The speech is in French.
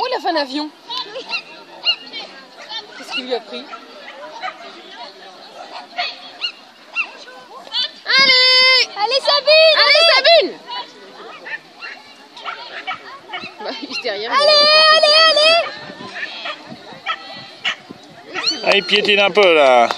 Oh, il a fait un avion Qu'est-ce qu'il lui a pris Allez Allez Sabine Allez, Sabine. Allez, allez, ah, allez Allez, piétine un peu là